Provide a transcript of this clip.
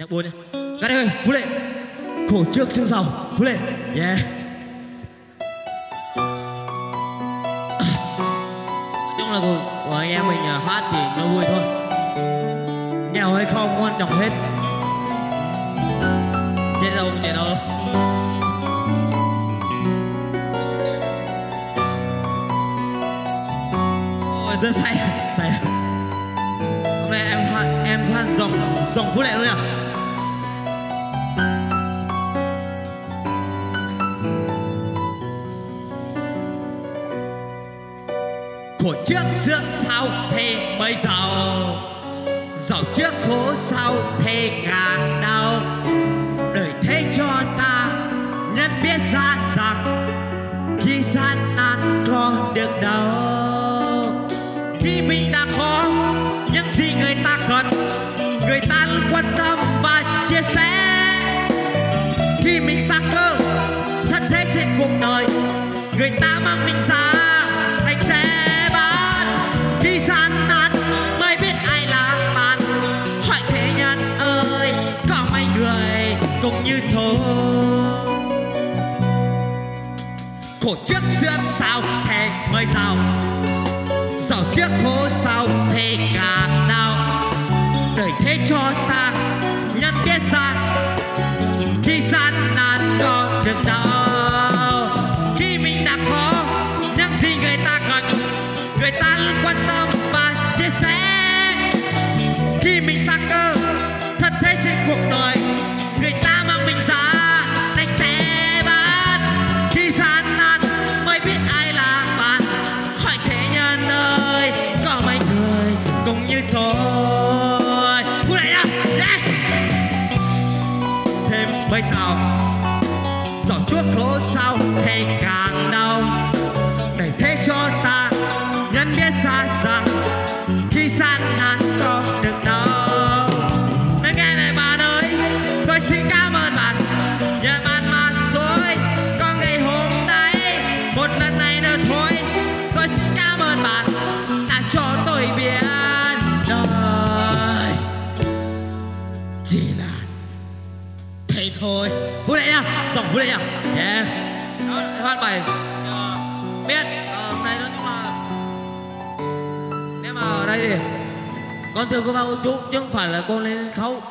nhạc buồn nhá các ơi phú lệ. Khổ trước chương sau. Phú lệ. Yeah. Nói chung là của, của anh em mình à, hát thì nó vui thôi. Nghèo hay không quan trọng hết. Chết đâu không chết đâu. Ôi rất say say. Hôm nay em hát em hát dòng dòng phú lệ luôn nha à? Của trước trước sau thế mới giàu? Giàu trước khổ sau thế càng đau? Đời thế cho ta nhận biết ra rằng, khi gian nan có được đâu? Khi mình đã có những gì người ta cần, người ta luôn quan tâm và chia sẻ. Khi mình xa cơ thân thế trên cuộc đời, người ta mang mình ra. Cũng như thơ khổ trước dưỡng sao thề mới giàu? Giàu trước khổ sao thề càng đau đời thế cho ta nhận biết rằng khi gian nan có được đau. Khi mình đã khó những gì người ta cần người ta luôn quan tâm. Thêm mấy sao chuốc khổ sau thì càng đau. Để thế cho ta nhận biết xa rằng khi gian nan không được đâu nên nghe này bạn ơi tôi xin cảm ơn bạn. Nhờ bạn mà tôi có ngày hôm nay. Một lần này nữa thôi, tôi xin cảm ơn bạn đã cho tôi biết đời chỉ là thế thôi. Phút lại nha, Giọng phút lại nha. Yeah đó hát bài. Biết ờ, hôm nay nói chung là nếu mà ở đây thì con thưa cô bác cô chú, chứ không phải là con lên khấu.